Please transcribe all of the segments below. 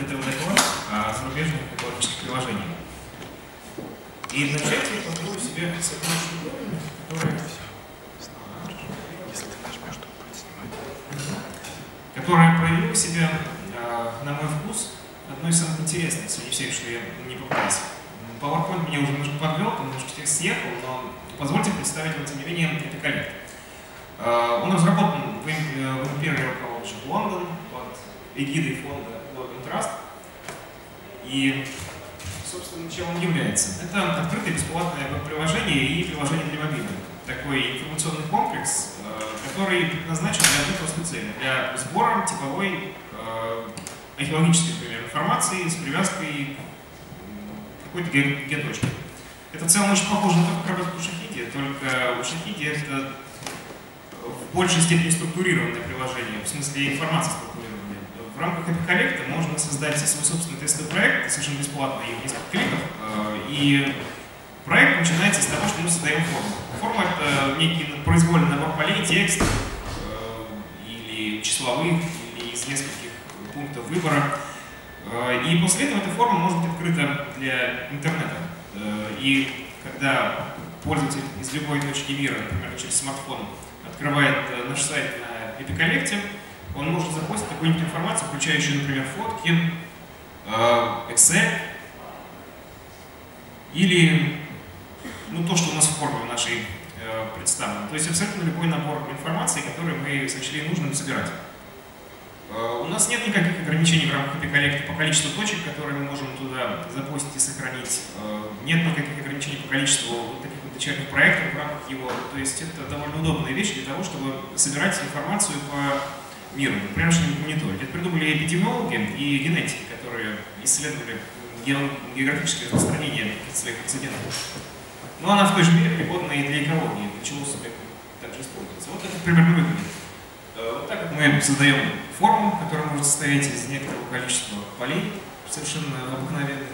этого доклад о зарубежных экологических приложениях. И начать я попробую себе с одной штуковины, которая, которая проявила себя, на мой вкус, одной из самых интересных среди всех, что я не попался. PowerPoint меня уже немножко подвел, немножко текст съехал, но позвольте представить вам, тем не менее, Epiconnect. Он разработан в Imperial College London под эгидой фонда Logan Trust. И, собственно, чем он является? Это открытое бесплатное приложение и приложение для мобильных. Такой информационный комплекс, который предназначен для одной простой цели, для сбора типовой археологической, например, информации с привязкой какой-то геоточки. Это в целом очень похоже на то, как работает у Шахиди, только у Шахиди это в большей степени структурированное приложение, в смысле информация структурированная. В рамках эпиколлекта можно создать свой собственный тестовый проект, совершенно бесплатно, и в несколько кликов, э, и проект начинается с того, что мы создаем форму. Форма — это некий произвольный набор полей, текст э, или числовых, или из нескольких пунктов выбора. Э, и после этого эта форма может быть открыта для интернета. И когда пользователь из любой точки мира, например, через смартфон, открывает э, наш сайт на Эпиколлекте, он может запостить какую-нибудь информацию, включающую, например, фотки, э, Excel или ну, то, что у нас в форме нашей э, представлено. То есть абсолютно любой набор информации, который мы сочли нужным собирать. У нас нет никаких ограничений в рамках Эпиколлекта по количеству точек, которые мы можем туда запустить и сохранить. Нет никаких ограничений по количеству вот таких печатных проектов в рамках его. То есть это довольно удобная вещь для того, чтобы собирать информацию по миру, прямо что-нибудь мониторить. Это придумали эпидемиологи и генетики, которые исследовали географическое распространение своих инцидентов. Но она в той же мере пригодна и для экологии, для чего себе также используется. Вот это примерно выглядит. Э, вот так мы создаем форму, которая может состоять из некоторого количества полей, совершенно обыкновенных,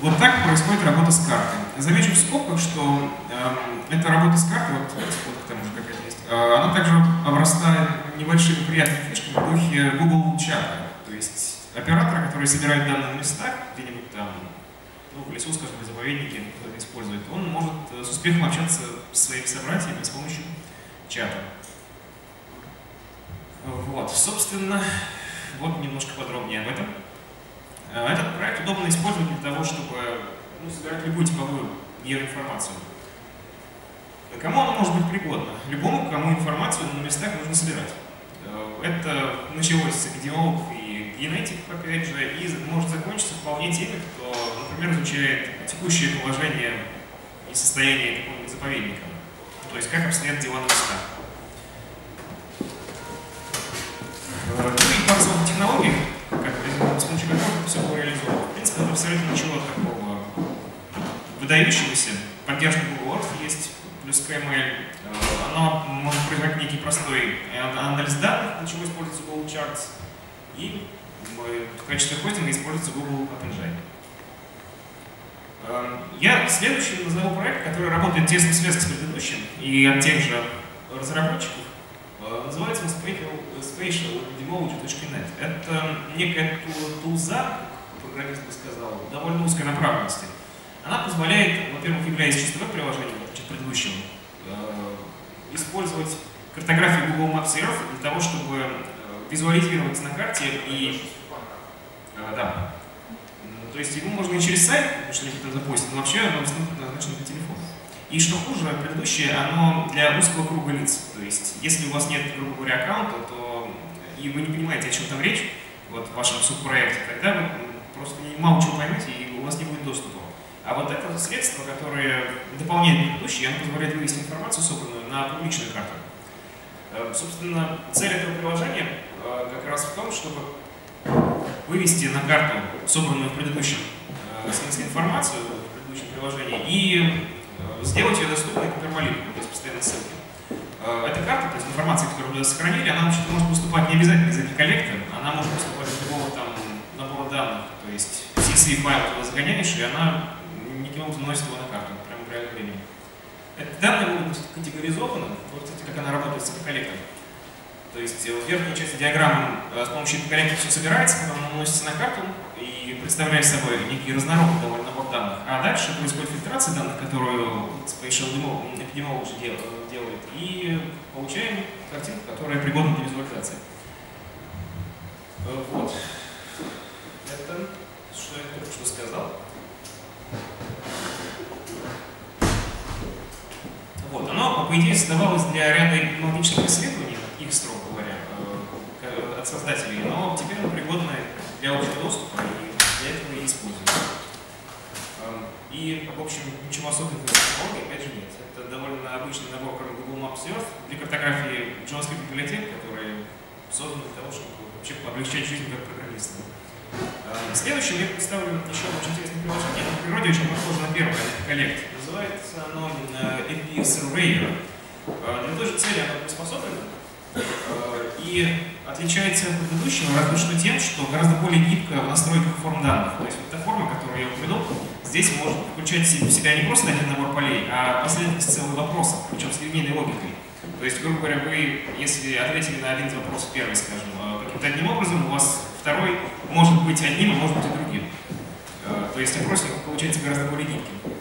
вот так происходит работа с картой. Замечу в скобках, что э, эта работа с картой, вот фотка там уже какая-то есть, э, она также обрастает небольшими приятными фишками в духе Google чата. То есть оператор, который собирает данные на местах, где-нибудь там, ну, в лесу, скажем, в заповеднике, кто-то использует, он может э, с успехом общаться с своими собратьями с помощью чата. Вот, собственно, вот немножко подробнее об этом. Э, этот проект удобно использовать для того, чтобы ну, собирать любую типовую геоинформацию. Кому оно может быть пригодно? Любому, кому информацию на местах нужно собирать. Э, это началось с эпидемиологов и генетиков, опять же, и может закончиться вполне теми, кто, например, изучает текущее положение и состояние какого-нибудь заповедника. То есть, как обстоят дела на местах. Ну и пару слов технологий с абсолютно ничего такого выдающегося. Поддержка Google Earth есть, плюс KML. Э, оно может производить некий простой анализ данных, для чего используется Google Charts. И в качестве хостинга используется Google App Engine. Э, я следующий назову проект, который работает тесно связан с предыдущим и от тех же разработчиков. Э, называется он spatialepidemiology.net. Это некая тулза, программист бы сказал, довольно узкой направленности. Она позволяет, во-первых, являясь чисто веб-приложением, предыдущим, э, использовать картографию Google Maps Earth для того, чтобы э, визуализировать на карте и... Да. То есть его можно и через сайт что-нибудь запустить, но вообще оно назначено для телефона. И что хуже, предыдущее, оно для узкого круга лиц. То есть, если у вас нет, грубо говоря, аккаунта, то и вы не понимаете, о чем там речь, вот в вашем субпроекте, тогда вы просто мало чего поймете, и у вас не будет доступа. А вот это средство, которое дополняет предыдущее, оно позволяет вывести информацию, собранную на публичную карту. Э, собственно, цель этого приложения э, как раз в том, чтобы вывести на карту собранную в предыдущем э, смысле информацию, в предыдущем приложении, и сделать ее доступной по пермалинку, без постоянной ссылки. Эта карта, то есть информация, которую вы сохранили, она может поступать не обязательно из коллектор, она может поступать из любого там набора данных. То есть CSV файл туда загоняешь, и она никаким образом носит его на карту, прямо в реальном времени. Эти данные могут быть категоризованы, вот кстати, как она работает с коллектором. То есть в верхней части диаграммы с помощью коллекции все собирается, потом наносится на карту и представляет собой некий разнородный довольно набор данных. А дальше происходит фильтрация данных, которую Spatial Epidemiology делает, и получаем картинку, которая пригодна для визуализации. Вот. Это что я только что сказал. Вот, оно, по для ряда эпидемиологических исследований, их, строго говоря, э, от создателей, но теперь оно пригодно для общего доступа, и для этого и используется. Эм, и, в общем, ничего особенного в технологии, опять же, нет. Это довольно обычный набор Google Maps Earth для картографии JavaScript библиотек, которые созданы для того, чтобы вообще облегчать жизнь как программистам. Эм, следующим я представлю еще очень интересное приложение. Оно в природе очень похоже на первое, коллект. Называется оно э, Surveyor. Э, для той же цели оно приспособлено э, и отличается от предыдущего разве тем, что гораздо более гибко в настройках форм данных. То есть вот эта форма, которую я упомянул, здесь может включать в себя не просто один набор полей, а последовательность целых вопросов, причем с линейной логикой. То есть, грубо говоря, вы, если ответили на один из вопросов, первый, скажем, каким-то одним образом, у вас второй может быть одним, а может быть и другим. Э, то есть опросник получается гораздо более гибким.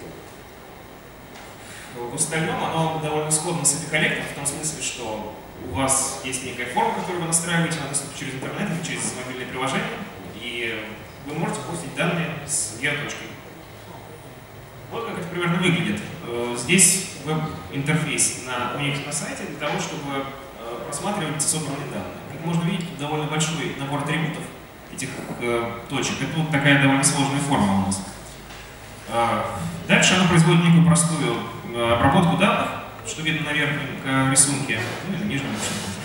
В остальном оно довольно сходно с эпиколлектором в том смысле, что у вас есть некая форма, которую вы настраиваете, она доступна через интернет или через мобильное приложение, и вы можете постить данные с геоточкой. Вот как это примерно выглядит. Э, здесь веб-интерфейс на Unix на сайте для того, чтобы э, просматривать собранные данные. Как можно видеть, довольно большой набор атрибутов этих э, точек. Это вот такая довольно сложная форма у нас. Дальше она производит некую простую обработку данных, что видно на верхнем э, рисунке, ну или нижнем рисунке.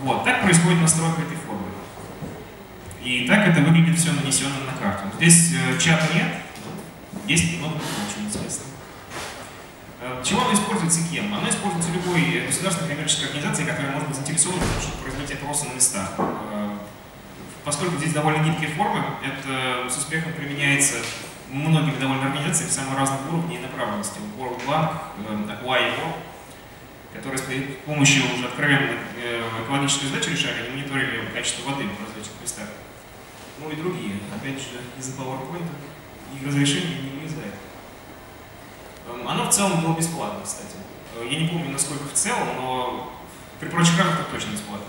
Вот, так происходит настройка этой формы. И так это выглядит все нанесено на карту. Здесь э, чата нет, есть много очень интересного. Э, чего оно используется кем? Оно используется любой государственной коммерческой организацией, которая может быть заинтересована в том, чтобы производить опросы на местах. Э, Поскольку здесь довольно гибкие формы, это с успехом применяется многими довольно организациями самых разных уровней и направленностей. World Bank, YMO, которые с помощью уже откровенно э, экологической задачи решали, они мониторили качество воды в различных местах. Ну и другие, опять же, из-за PowerPoint и разрешения не влезает. Эм, оно в целом было бесплатно, кстати. Э, я не помню, насколько в целом, но при прочих равных точно бесплатно.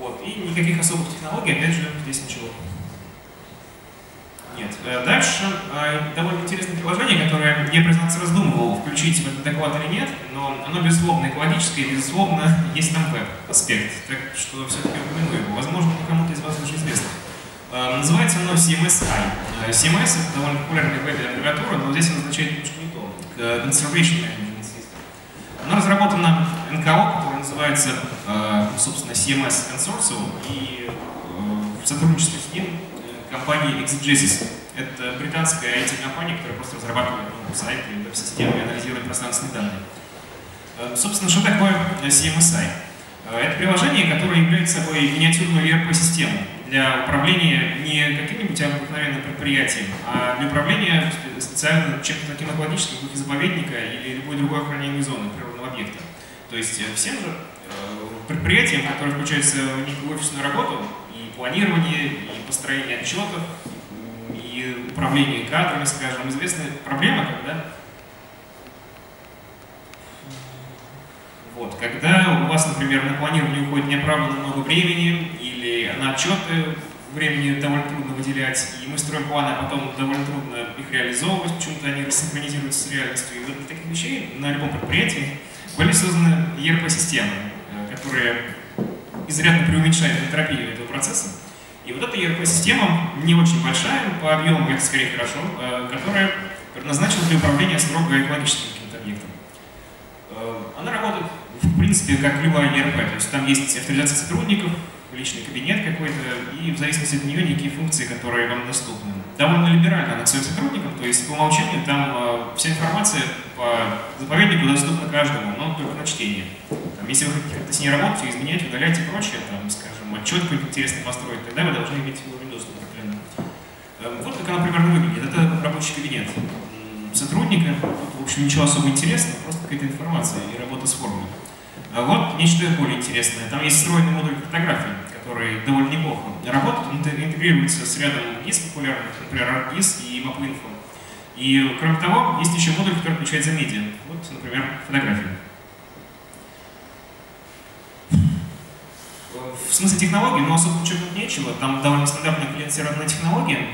Вот. И никаких особых технологий, опять же, здесь ничего. Нет. Э, дальше э, довольно интересное приложение, которое я, признаться, раздумывал, включить в этот доклад или нет, но оно, безусловно, экологическое, и, безусловно, есть там веб-аспект, так что все-таки упомяну его. Возможно, кому-то из вас уже известно. Э, называется оно CMSI. CMS — это довольно популярная веб-аббревиатура, но здесь она означает немножко не то. Conservation Management System. Она разработана НКО, который называется, собственно, CMS Consortium, и в сотрудничестве с ним э, компания Exegesis. Это британская IT-компания, которая просто разрабатывает ну, сайты, веб-системы и анализирует пространственные данные. Собственно, что такое CMSI? Это приложение, которое является собой миниатюрную ERP-систему для управления не каким-нибудь обыкновенным предприятием, а для управления специально чем-то таким экологическим, как заповедника или любой другой охраняемой зоны природного объекта. То есть э, всем же э, предприятиям, которые включаются в офисную работу, планирование, и построение отчетов, и управление кадрами, скажем, известная проблема, когда Вот, когда у вас, например, на планирование уходит неоправданно много времени, или на отчеты времени довольно трудно выделять, и мы строим планы, а потом довольно трудно их реализовывать, почему-то они рассинхронизируются с реальностью. И вот таких вещей на любом предприятии были созданы ERP-системы, э, которые изрядно преуменьшают энтропию этого процесса. И вот эта ERP-система не очень большая, по объему это скорее хорошо, э, которая предназначена для управления строго экологическим каким-то объектом. Э, она работает, в принципе, как любая ERP, то есть там есть авторизация сотрудников, личный кабинет какой-то, и в зависимости от нее некие функции, которые вам доступны. Довольно либерально она к своим сотрудникам, то есть по умолчанию там э, вся информация по заповеднику доступна каждому, но только на чтение. Там, если вы как-то с ней работать, изменять, удалять и прочее, там, скажем, отчет какой-то интересный построить, тогда вы должны иметь уровень доступа определенно. Э, вот как она примерно выглядит. Это рабочий кабинет сотрудника. Тут, в общем, ничего особо интересного, просто какая-то информация и работа с формой. А вот нечто более интересное. Там есть встроенный модуль картографии, который довольно неплохо работает. Он интегрируется с рядом GIS популярных, например, ArcGIS и MapInfo. И, кроме того, есть еще модуль, который отвечает за медиа. Вот, например, фотографии. В смысле технологий, но особо подчеркнуть нечего. Там довольно стандартная клиент-серверная технология.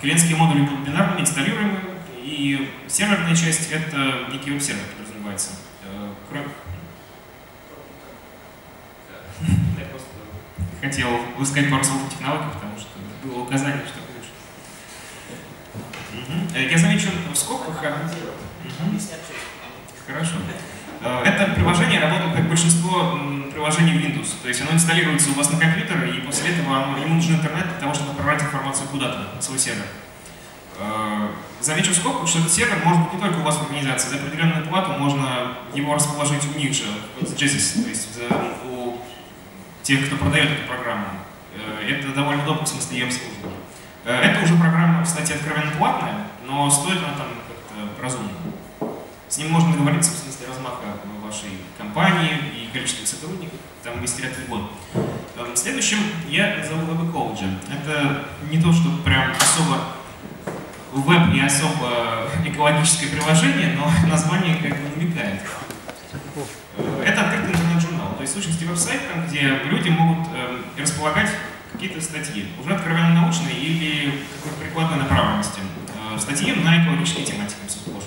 Клиентские модули будут бинарными, инсталируемые, и серверная часть — это некий веб-сервер, подразумевается. Э, кроме... Я просто хотел высказать пару слов о технологии, потому что было указание, что Угу. Я замечу в скобках... Угу. Хорошо. Э, это приложение работает как большинство приложений Windows. То есть оно инсталируется у вас на компьютере, и после этого ему нужен интернет для того, чтобы отправлять информацию куда-то, на свой сервер. Э, замечу в скобках, что этот сервер может быть не только у вас в организации. За определенную плату можно его расположить у них же, в Genesis, то есть тех, кто продает эту программу. Э, это довольно удобно в смысле ее обслуживания. Это уже программа, кстати, откровенно платная, но стоит она там как-то разумно. С ним можно договориться в смысле размаха вашей компании и количества сотрудников, там есть ряд год. Эм, следующим я назову Web Ecology. Это не то, что прям особо веб и особо экологическое приложение, но название как бы намекает. Э, это открытый интернет-журнал, то есть в сущности веб-сайт, где люди могут э, располагать какие-то статьи, уже откровенно научные или какой-то прикладной направленности. Э, статьи на экологические тематики, сплошь.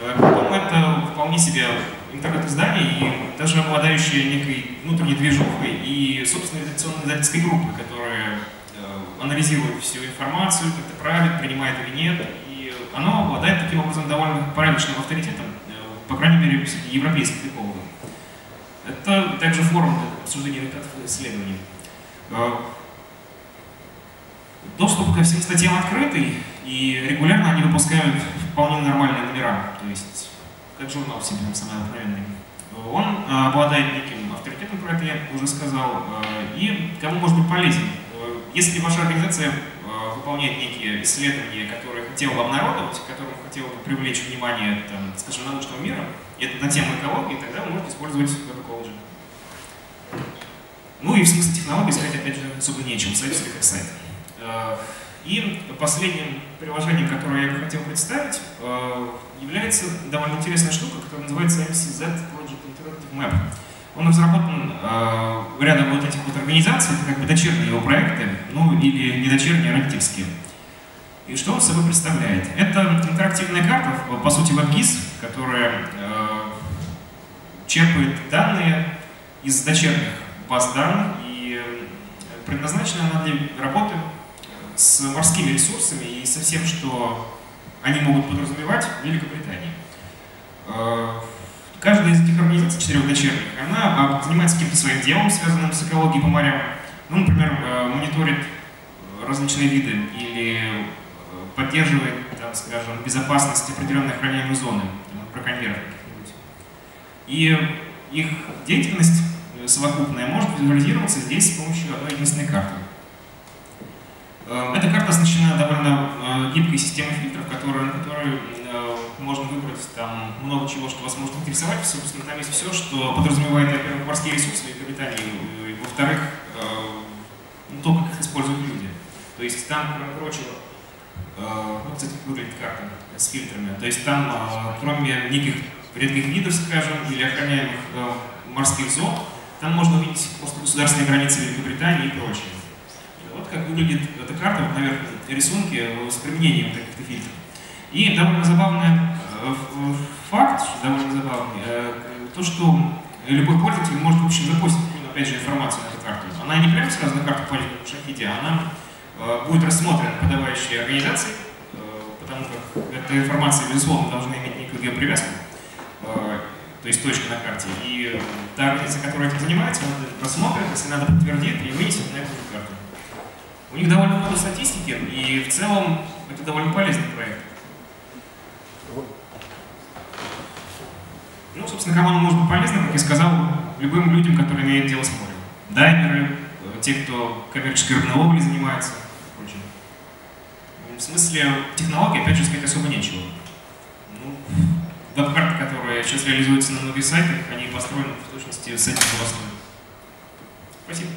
Э, потом это вполне себе интернет-издание и даже обладающее некой внутренней движухой и собственной редакционной издательской группы, которая э, анализирует всю информацию, как-то правит, принимает или нет. И оно обладает таким образом довольно порядочным авторитетом, э, по крайней мере, среди европейских экологов. Это также форум обсуждения результатов исследований. Доступ ко всем статьям открытый, и регулярно они выпускают вполне нормальные номера, то есть как журнал себе самый обыкновенный. Он э, обладает неким авторитетом, про это я уже сказал, э, и кому может быть полезен. Если ваша организация выполняет некие исследования, которые хотела бы обнародовать, которым хотела бы привлечь внимание, там, скажем, научного мира, и это на тему экологии, тогда вы можете использовать Web Ecology. Ну и в смысле технологий сказать, опять же, особо нечем, сайт как сайт. И последним приложением, которое я бы хотел представить, э, является довольно интересная штука, которая называется MCZ Project Interactive Map. Он разработан э, рядом вот этих вот организаций, это как бы дочерние его проекты, ну или не дочерние, а родительские. И что он собой представляет? Это интерактивная карта, по сути WebGIS, которая э, черпает данные из дочерних баз данных и предназначена она для работы с морскими ресурсами и со всем, что они могут подразумевать в Великобритании. Э, каждая из организаций, четырех дочерних, она а, занимается каким-то своим делом, связанным с экологией по морям. Ну, например, э, мониторит различные виды или э, поддерживает, там, скажем, безопасность определенной охраняемой зоны, браконьеров каких-нибудь. И их деятельность совокупная может визуализироваться здесь с помощью одной единственной карты. Э, эта карта оснащена довольно э, гибкой системой фильтров, которые, на которой э, можно выбрать там много чего, что вас может интересовать. Собственно, там есть все, что подразумевает, во-первых, морские ресурсы Великобритании, во-вторых, ну, то, как их используют люди. То есть там, кроме прочего, вот, кстати, выглядит карта с фильтрами. То есть там, кроме неких редких видов, скажем, или охраняемых морских зон, там можно увидеть просто государственные границы Великобритании и прочее. Как выглядит эта карта, вот наверх рисунки с применением таких-то фильтров. И довольно забавный э, факт, довольно забавный, э, то, что любой пользователь может, в общем, запустить, опять же, информацию на эту карту. Она не прямо сразу на карту пойдет в шахите, а она э, будет рассмотрена подавающей организацией, потому как эта информация, безусловно, должна иметь некую геопривязку, то есть точка на карте. И та организация, которая этим занимается, она рассмотрит, если надо подтвердит и вынесет на эту карту. У них довольно много статистики, и в целом это довольно полезный проект. Ну, собственно, он может быть полезным, как я сказал, любым людям, которые имеют дело с морем. Дайверы, э, те, кто коммерческой рыбной занимается, прочее. В смысле технологий, опять же, сказать особо нечего. Ну, веб-карты, которые сейчас реализуются на многих сайтах, они построены в точности с этим построем. Спасибо.